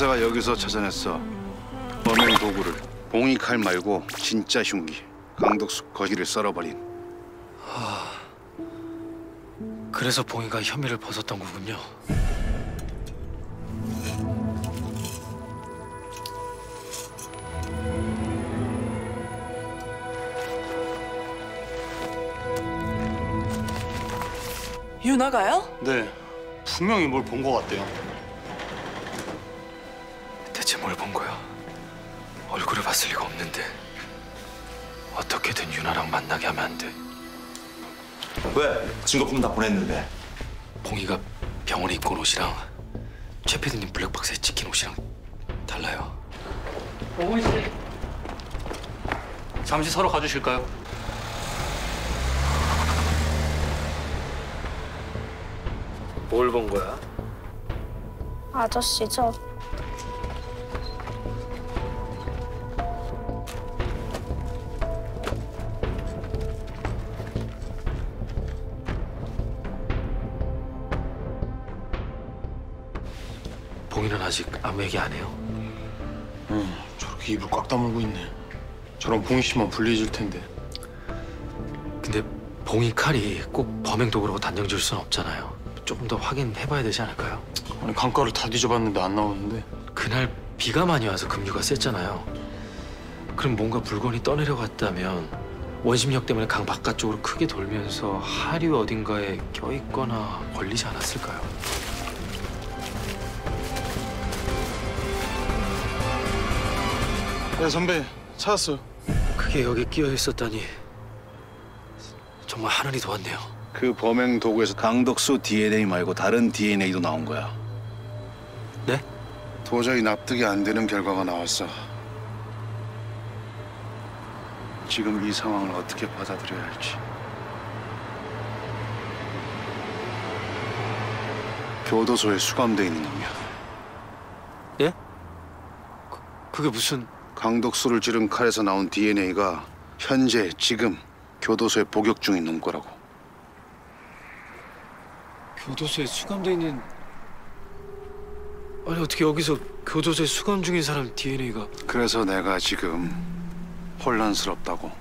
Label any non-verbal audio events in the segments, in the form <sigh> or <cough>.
형사가 여기서 찾아냈어. 범행 도구를 봉이 칼 말고 진짜 흉기. 강덕수 거기를 썰어버린. 그래서 봉이가 혐의를 벗었던 거군요. 유나가요? 네, 분명히 뭘 본 것 같대요. 뭘 본 거야? 얼굴을 봤을 리가 없는데 어떻게든 유나랑 만나게 하면 안 돼. 왜? 증거품 다 보냈는데. 봉이가 병원에 입고 온 옷이랑 최 PD님 블랙박스에 찍힌 옷이랑 달라요. 오은 씨. 잠시 서로 가주실까요? 뭘 본 거야? 아저씨죠? 아직 아무 얘기 안 해요. 응, 저렇게 입을 꽉 다물고 있네. 저런 봉희 씨만 불리해질 텐데. 근데 봉이 칼이 꼭 범행 도구라고 단정 지을 수는 없잖아요. 조금 더 확인해봐야 되지 않을까요? 아니 강가를 다 뒤져봤는데 안 나오는데. 그날 비가 많이 와서 급류가 셌잖아요. 그럼 뭔가 물건이 떠내려갔다면 원심력 때문에 강 바깥쪽으로 크게 돌면서 하류 어딘가에 껴있거나 걸리지 않았을까요? 네 선배 찾았어요. 그게 여기 끼어 있었다니 정말 하늘이 도왔네요. 그 범행 도구에서 강덕수 DNA 말고 다른 DNA도 나온 거야. 네? 도저히 납득이 안 되는 결과가 나왔어. 지금 이 상황을 어떻게 받아들여야 할지. 교도소에 수감돼 있는 놈이야. 예? 그, 그게 무슨 강덕수를 찌른 칼에서 나온 DNA가 현재 지금 교도소에 복역 중인 놈 거라고. 교도소에 수감돼 있는 아니 어떻게 여기서 교도소에 수감 중인 사람 DNA가 그래서 내가 지금 혼란스럽다고.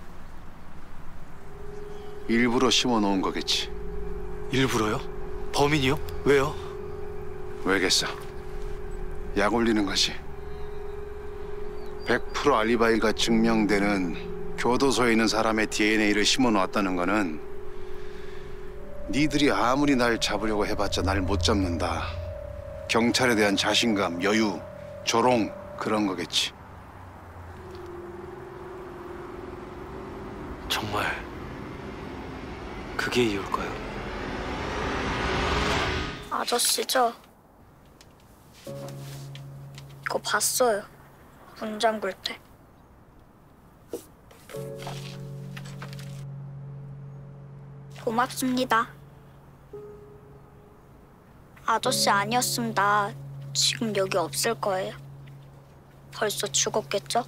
일부러 심어 놓은 거겠지. 일부러요? 범인이요? 왜요? 왜겠어? 약 올리는 거지. 100% 알리바이가 증명되는 교도소에 있는 사람의 DNA를 심어놓았다는 거는 니들이 아무리 날 잡으려고 해봤자 날 못 잡는다. 경찰에 대한 자신감, 여유, 조롱 그런 거겠지. 정말 그게 이유일까요? 아저씨죠? 이거 봤어요. 문 잠글 때. 고맙습니다. 아저씨 아니었으면 나 지금 여기 없을 거예요. 벌써 죽었겠죠?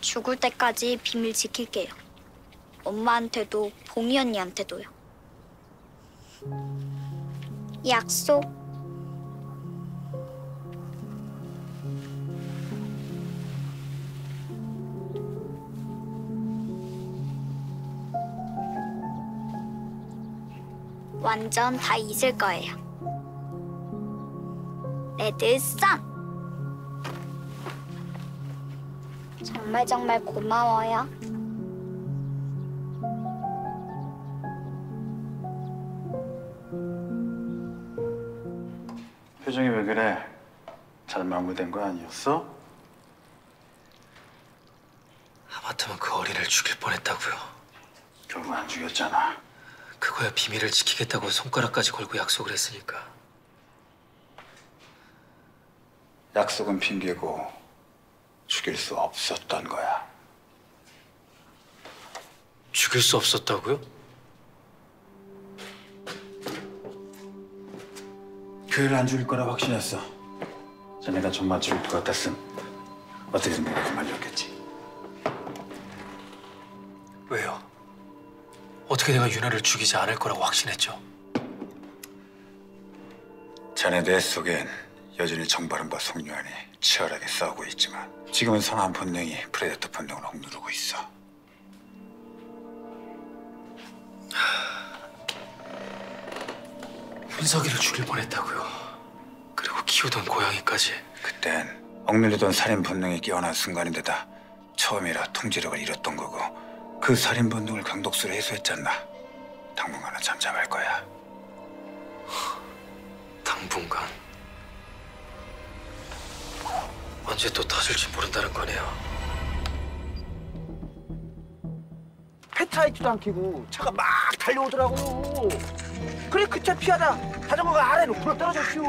죽을 때까지 비밀 지킬게요. 엄마한테도 봉이 언니한테도요. 약속. 완전 다 잊을 거예요. 레드 선. 정말 정말 고마워요. 표정이 왜 그래? 잘 마무리된 거 아니었어? 하마터면 그 어린을 죽일 뻔했다고요. 결국 안 죽였잖아. 그거야 비밀을 지키겠다고 손가락까지 걸고 약속을 했으니까. 약속은 핑계고 죽일 수 없었던 거야. 죽일 수 없었다고요? 교회를 안 죽일 거라 확신했어. 자네가 정말 죽일 것 같았음. 어떻게든 내가 그 말렸겠지. 어떻게 내가 유나를 죽이지 않을 거라고 확신했죠? 자네 뇌 속엔 여전히 정바름과 성요한이 치열하게 싸우고 있지만 지금은 선한 본능이 predator 본능을 억누르고 있어. 훈석이를 죽일 뻔했다고요. 그리고 키우던 고양이까지. 그땐 억누르던 살인 본능이 깨어난 순간인데다 처음이라 통제력을 잃었던 거고 그 살인 본능을 강덕수로 해소했잖아. 당분간은 잠잠할 거야. 당분간 언제 또 터질지 모른다는 거네요. 페트라이트도 안 켜고 차가 막 달려오더라고요. 그래 그 차 피하다 자전거가 아래로 굴러 떨어졌슈.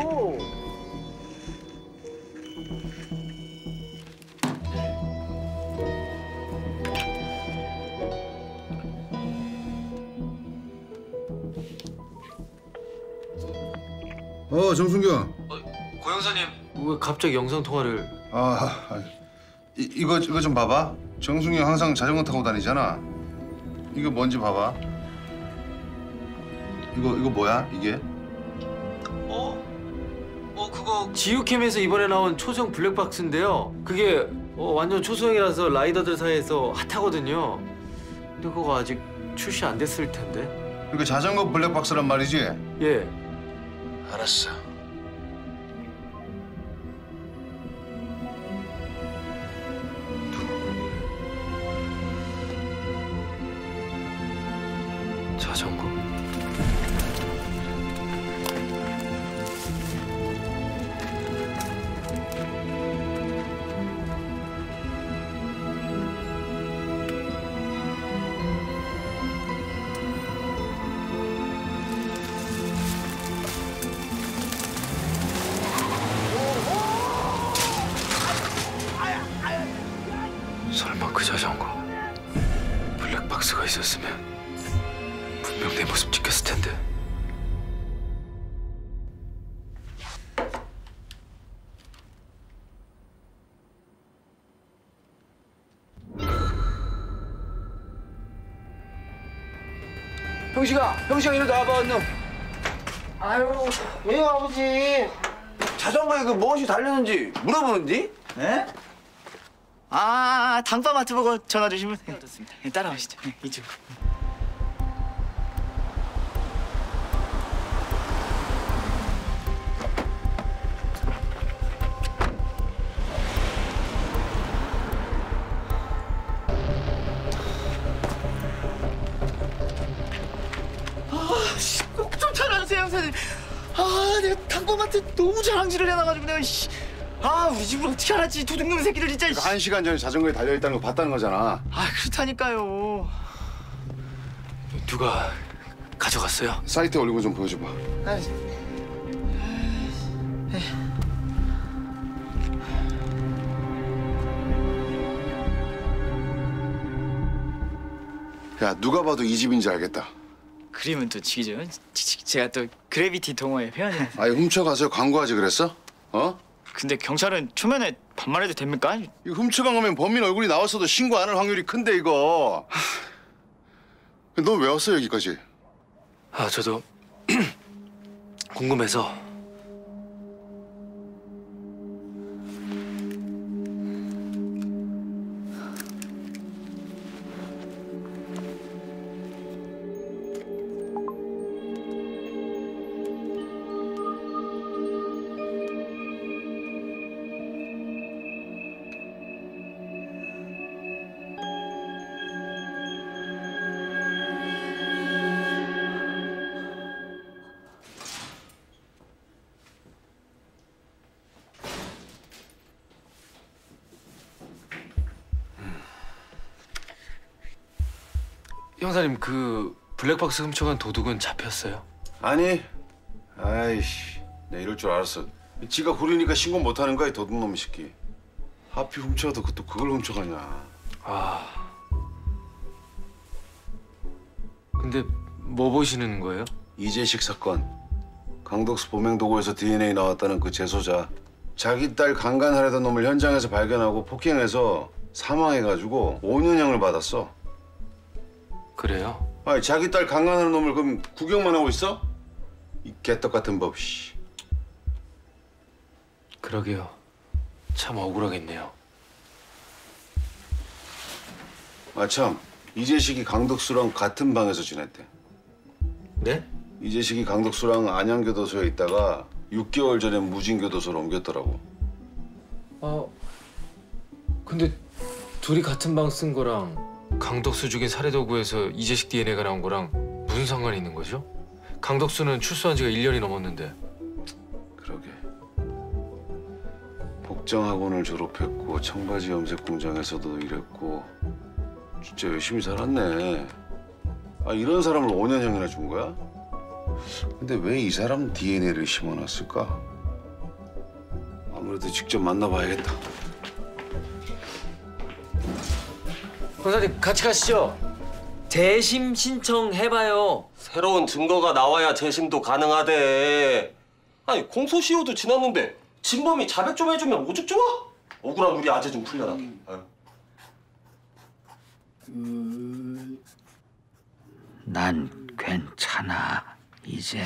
어 정순경. 고영사님 왜 갑자기 영상 통화를? 아, 아, 이, 이거 이거 좀 봐봐. 정순경 항상 자전거 타고 다니잖아. 이거 뭔지 봐봐. 이거 이거 뭐야 이게? 어? 어 그거 지유캠에서 이번에 나온 초소형 블랙박스인데요. 그게 어, 완전 초소형이라서 라이더들 사이에서 핫하거든요. 근데 그거 아직 출시 안 됐을 텐데. 이거 자전거 블랙박스란 말이지? 예. 알았어. 자전거. 설마 그 자전거 블랙박스가 있었으면 분명 내 모습 찍혔을 텐데. 형식아, 형식아 이리 나와봐 얼른. 아유, 왜 아버지? 자전거에 그 무엇이 달렸는지 물어보는디? 예? 아, 당파마트 보고 전화 주시면 네, 좋습니다. 예, 따라오시죠. 예, 이쪽. 아, 씨, 꼭좀 찾아주세요, 형사님. 아, 내가 당파마트 너무 자랑질을 해놔가지고 내가 씨. 아, 우리 집을 어떻게 알았지? 도둑놈 새끼들 진짜. 씨. 한 시간 전에 자전거에 달려 있다는 거 봤다는 거잖아. 아, 그렇다니까요. 누가 가져갔어요? 사이트에 올린 거좀 보여줘봐. 아, 야 누가 봐도 이 집인지 알겠다. 그림은 또 지기죠. 제가 또 그래비티 동호회 회원이라서. 아니 훔쳐가서 광고하지 그랬어? 어? 근데 경찰은 초면에 반말해도 됩니까? 이거 훔쳐간 거면 범인 얼굴이 나왔어도 신고 안 할 확률이 큰데 이거. 너 왜 왔어 여기까지? 아 저도 <clears throat> 궁금해서 형사님 그 블랙박스 훔쳐간 도둑은 잡혔어요? 아니. 아이씨. 내 이럴 줄 알았어. 지가 구리니까 신고 못 하는 거야 이 도둑놈 새끼. 하필 훔쳐가도 그또 그걸 훔쳐가냐. 아 근데 뭐 보시는 거예요? 이재식 사건. 강덕수 범행 도구에서 DNA 나왔다는 그 재소자. 자기 딸 강간하려던 놈을 현장에서 발견하고 폭행해서 사망해가지고 5년형을 받았어. 그래요? 아니 자기 딸 강간하는 놈을 그럼 구경만 하고 있어? 이 개떡 같은 법. 씨. 그러게요. 참 억울하겠네요. 아 참 이재식이 강덕수랑 같은 방에서 지냈대. 네? 이재식이 강덕수랑 안양교도소에 있다가 6개월 전에 무진교도소로 옮겼더라고. 아 근데 둘이 같은 방 쓴 거랑 강덕수 죽인 살해 도구에서 이재식 DNA가 나온 거랑 무슨 상관이 있는 거죠? 강덕수는 출소한 지가 1년이 넘었는데 그러게. 복장학원을 졸업했고 청바지 염색 공장에서도 일했고 진짜 열심히 살았네. 아 이런 사람을 5년형이나 준 거야? 근데 왜 이 사람 DNA를 심어놨을까? 아무래도 직접 만나봐야겠다. 권사님 같이 가시죠. 재심 신청해봐요. 새로운 증거가 나와야 재심도 가능하대. 아니 공소시효도 지났는데 진범이 자백 좀 해주면 오죽 좋아? 억울한 우리 아재 좀 풀려나게. 아유. 난 괜찮아. 이젠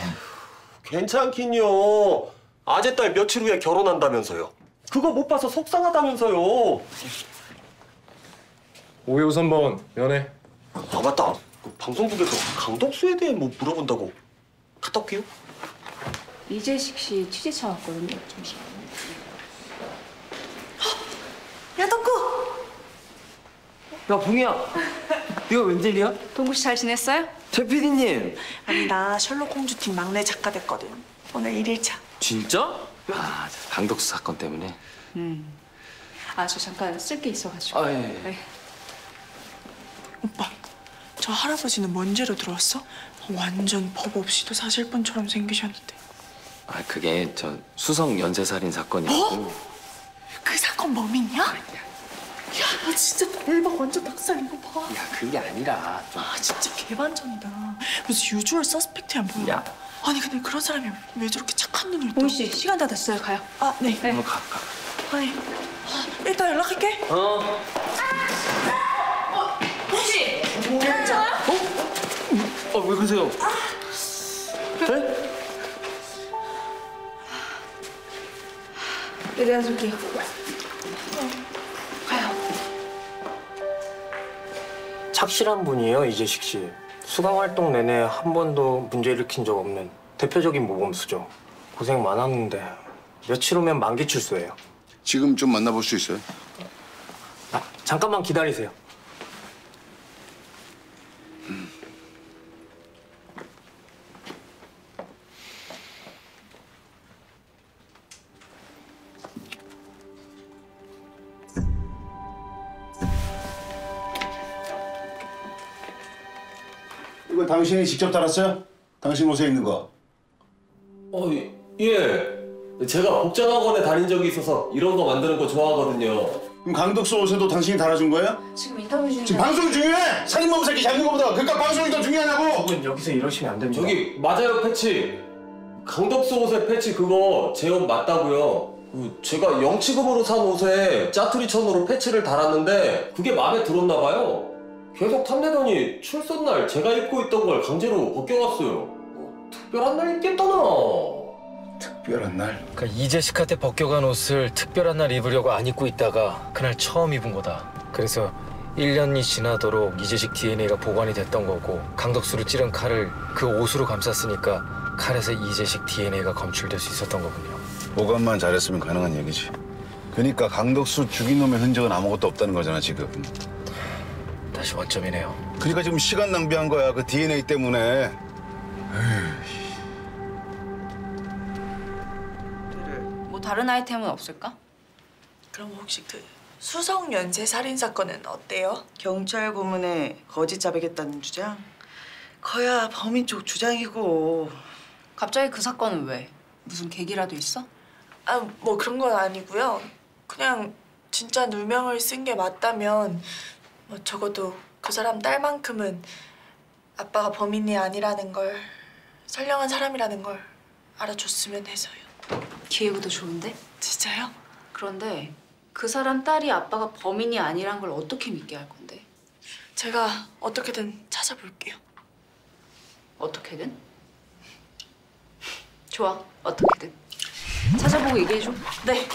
괜찮긴요. 아재 딸 며칠 후에 결혼한다면서요. 그거 못 봐서 속상하다면서요. 오해우 3번 연애. 아 맞다. 그 방송국에서 강덕수에 대해 뭐 물어본다고. 갔다 올게요. 이재식 씨 취재차 왔거든요. 잠시. 야 덕구. 야 봉이야, 네가 웬일이야? 동구 씨 잘 지냈어요? 최 PD님. 아니 나 셜록 홈즈 팀 막내 작가 됐거든. 오늘 1일차. 진짜? 아 강덕수 사건 때문에. 음. 아 저 잠깐 쓸 게 있어가지고. 아 예. 네. 오빠 저 할아버지는 뭔 죄로 들어왔어? 완전 법 없이도 사실 분처럼 생기셨는데. 아 그게 저 수성 연쇄살인 사건이었고. 그 사건 범인이야? 야, 나 진짜 대박 완전 닭살인 거 봐. 야 그게 아니라 좀. 아, 진짜 개반전이다. 무슨 유주얼 서스펙트야 뭐야? 야. 아니 근데 그런 사람이 왜 저렇게 착한 눈을 떠? 봉희 씨 시간 다 됐어요. 가요. 아, 네. 네. 가 가. 아니, 아, 일단 연락할게. 어. 봉 희 씨. 괜찮아요? 어왜 그러세요? 네, 내가 줄게요. 가요. 착실한 분이에요 이재식 씨. 수강 활동 내내 한 번도 문제 일으킨 적 없는 대표적인 모범수죠. 고생 많았는데 며칠 후면 만기 출소해요. 지금 좀 만나볼 수 있어요? 아, 잠깐만 기다리세요. 당신이 직접 달았어요? 당신 옷에 있는 거. 어, 예. 제가 복장학원에 다닌 적이 있어서 이런 거 만드는 거 좋아하거든요. 그럼 강덕수 옷에도 당신이 달아준 거예요? 지금 인터뷰 중이라. 지금 방송 중요해! 살인범 새끼 잡는 거보다 그깟 방송이 더 중요하냐고! 분 여기서 이러시면 안 됩니다. 저기 맞아요 패치. 강덕수 옷의 패치 그거 제 옷 맞다고요. 그 제가 영치금으로 산 옷에 짜투리 천으로 패치를 달았는데 그게 마음에 들었나 봐요. 계속 탐내더니 출소 날 제가 입고 있던 걸 강제로 벗겨갔어요. 뭐, 특별한 날 입겠다나. 특별한 날. 그러니까 이재식한테 벗겨간 옷을 특별한 날 입으려고 안 입고 있다가 그날 처음 입은 거다. 그래서 1년이 지나도록 이재식 DNA가 보관이 됐던 거고 강덕수를 찌른 칼을 그 옷으로 감쌌으니까 칼에서 이재식 DNA가 검출될 수 있었던 거군요. 보관만 잘했으면 가능한 얘기지. 그러니까 강덕수 죽인 놈의 흔적은 아무것도 없다는 거잖아 지금. 다시 원점이네요. 그러니까 지금 시간 낭비한 거야 그 DNA 때문에. 뭐 다른 아이템은 없을까? 그럼 혹시 그 수성 연쇄 살인 사건은 어때요? 경찰 고문에 거짓 자백했다는 주장? 거야 범인 쪽 주장이고 갑자기 그 사건은 왜? 무슨 계기라도 있어? 아, 뭐 그런 건 아니고요. 그냥 진짜 누명을 쓴 게 맞다면 뭐 적어도 그 사람 딸만큼은 아빠가 범인이 아니라는 걸 선량한 사람이라는 걸 알아줬으면 해서요. 기회부터 좋은데? 진짜요? 그런데 그 사람 딸이 아빠가 범인이 아니란 걸 어떻게 믿게 할 건데? 제가 어떻게든 찾아볼게요. 어떻게든? 좋아, 어떻게든. 찾아보고 얘기해줘. 네.